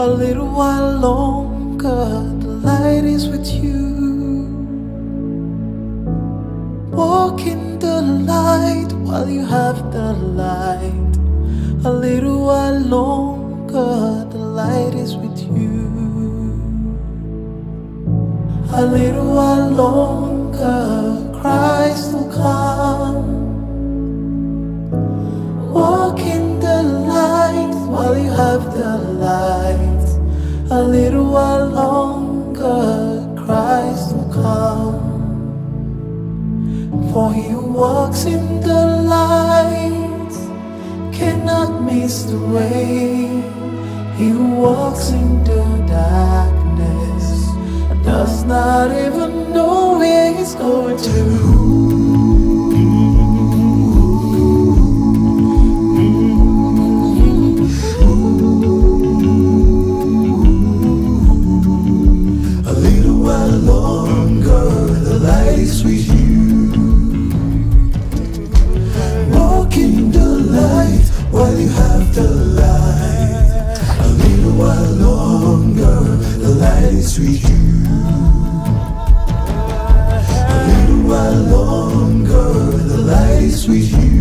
A little while longer, the light is with you. Walk in the light while you have the light. A little while longer, the light is with you. A little while longer, Christ will come. Walk in the light while you have the light. A little while longer, Christ will come. For he who walks in the light cannot miss the way. He who walks in the darkness does not even know where he's going to. Is with you. A little while longer, the light is with you.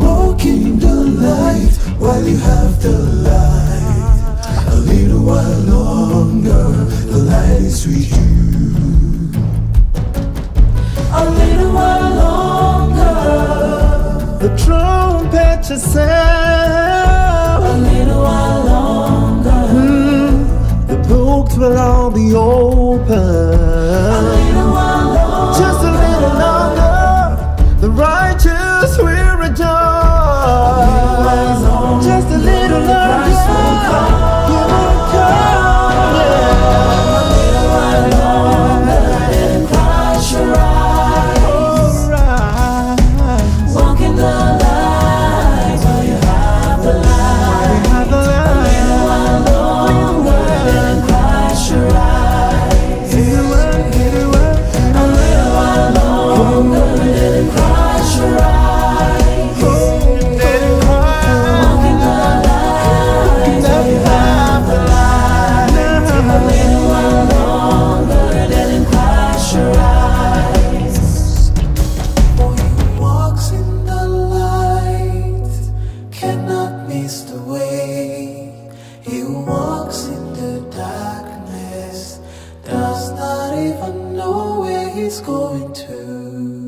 Walk in the light while you have the light. A little while longer, the light is with you. A little while longer, The trumpet to sound. Will all be open. he's going to.